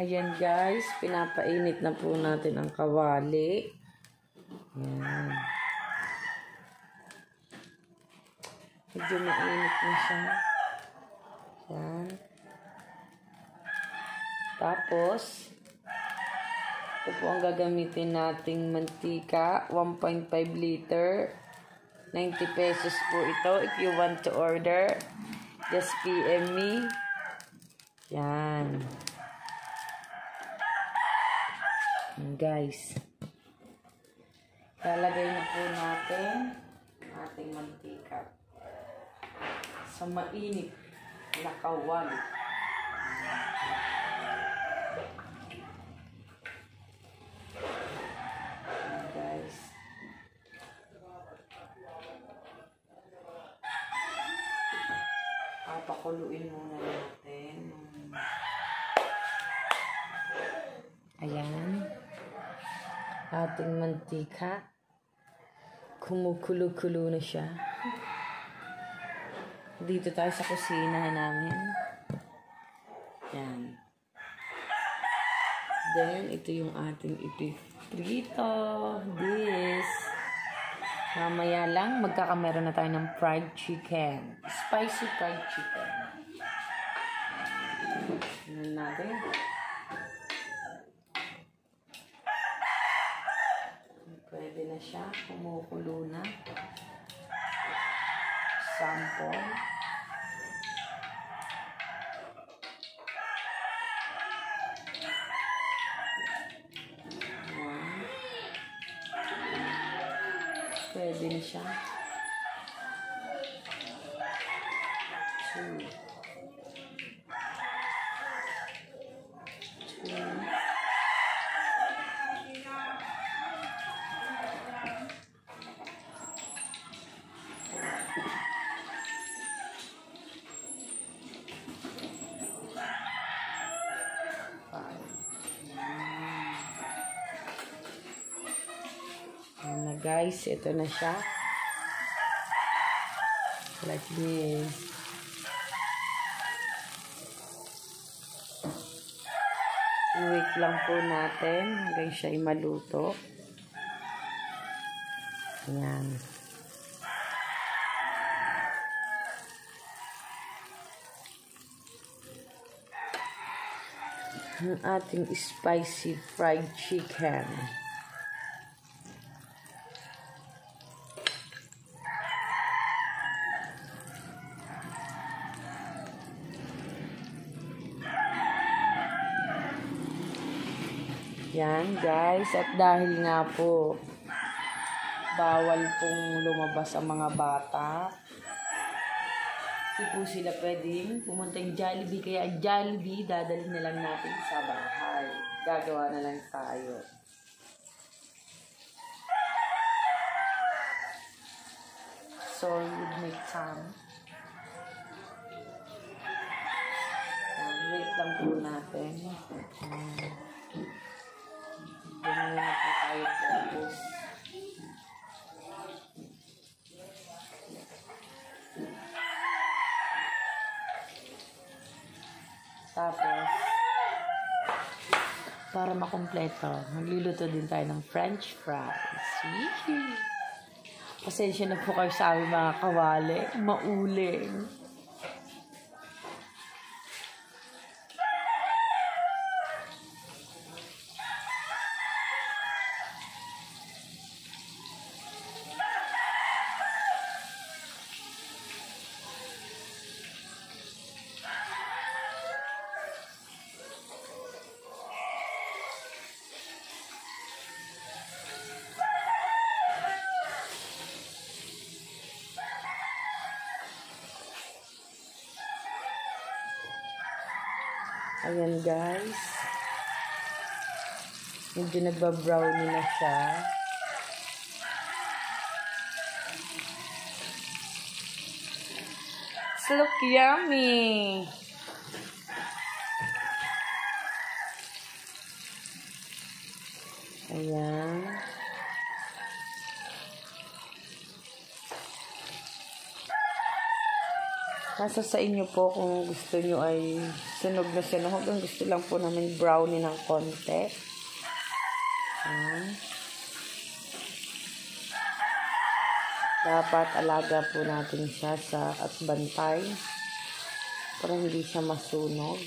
Ayan guys, pinapainit na po natin ang kawali. Ayan. Medyo mainit na siya. Ayan. Tapos, ito po ang gagamitin nating mantika. 1.5 liter. 90 pesos po ito. If you want to order, just PM me. Yan. Guys. Lalagay na po natin ating mantika sa mainit na kawali. Yan, guys. Papakuluin muna natin. Ayan. Ating mantika. Kumukulo-kulo na siya. Dito tayo sa kusina namin. Yan. Then, ito yung ating ipiprito. This. Mamaya lang, magkakamera na tayo ng fried chicken. Spicy fried chicken. Ano natin? Pwede na siya. Kumukulo na. Sample. One. Pwede na siya. Two. Five. Ayan na guys, ito na siya. Like this. I-wait lang po natin hanggang siya ay maluto. Ayan. Ang ating spicy fried chicken. Yan guys, at dahil nga po bawal pong lumabas ang mga bata. Hindi po sila pwedeng pumunta yung Jollibee. Kaya ang Jollibee, dadalhin na lang natin sa bahay. Gagawa na lang tayo. With my tongue. Yan, wait lang po natin. Yan. Na po tayo tapos. Tapos, para makompleto, magluluto din tayo ng french fries. Yee! Pasensya na po kayo sa aming mga kawali. Mauling. Ayan guys. Medyo nagba-brownie na siya. It's look yummy. Ayan. Nasa sa inyo po kung gusto nyo ay sunog na sunog. Ang gusto lang po namin brownie ng konti. Yan. Dapat alaga po natin siya sa at bantay para hindi siya masunog.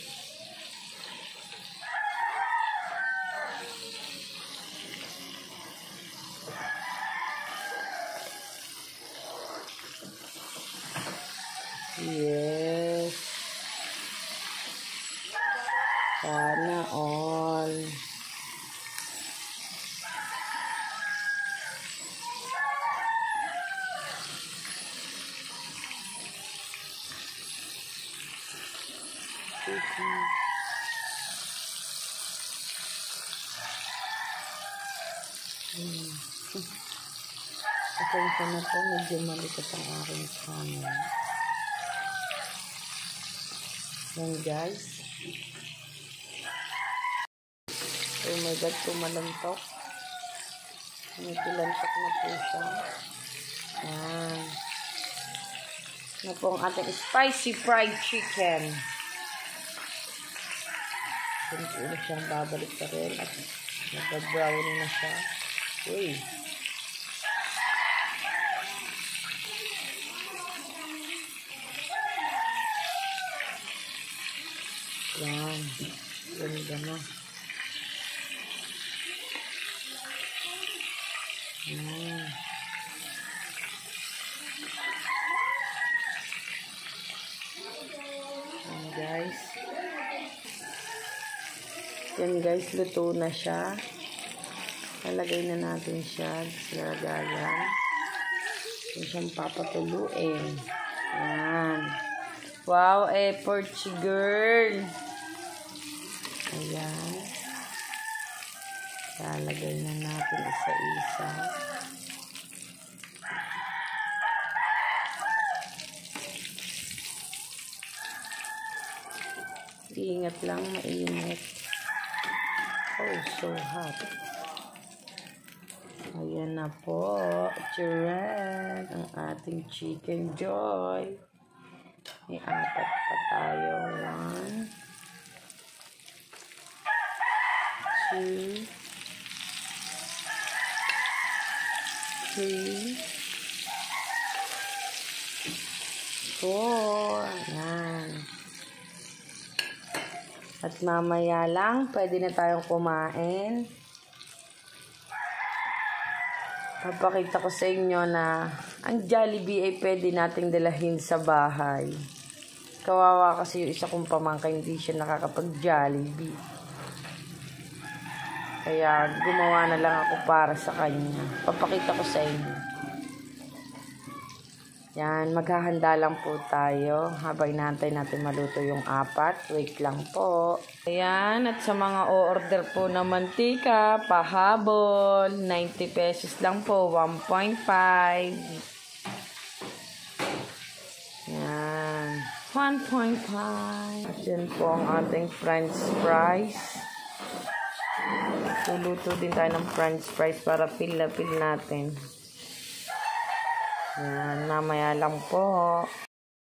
Yes. Sana all. Hmm. Pasensya na po, medyo malikot ang aking camera. Yan guys. Oh my God, tumalantok. Tumilantok na po siya. Yan. Na po ang ating spicy fried chicken. Po na siyang babalik pa rin at nag-brownie na siya. Uy. Yan. Ganda na. Yan. Yan guys. Yan guys, luto na siya. Lalagay na natin siya sa lagayan. Yan siyang papatuluin. Yan. Wow, effort si girl. Ayan. Lalagay na natin isa-isa. Ingat lang, mainit. Oh, so hot. Ayan na po. Chiren, ang ating chicken joy. May apat pa tayo. One. Two. Three. Four. Ayan. At mamaya lang, pwede na tayong kumain. Papakita ko sa inyo na ang Jollibee ay pwede nating dalahin sa bahay. Kawawa kasi yung isa kong pamangka hindi siya nakakapag-Jollibee. Kaya gumawa na lang ako para sa kanya. Papakita ko sa inyo. Yan, maghahanda lang po tayo habang inaantay natin maluto yung apat. Wait lang po. Ayan, at sa mga o-order po na mantika, pahabol, 90 pesos lang po, 1.5. Yan, 1.5. At yan po ang ating french fries. Luluto din tayo ng french fries para fill na fill natin. Yan, mamaya lang po.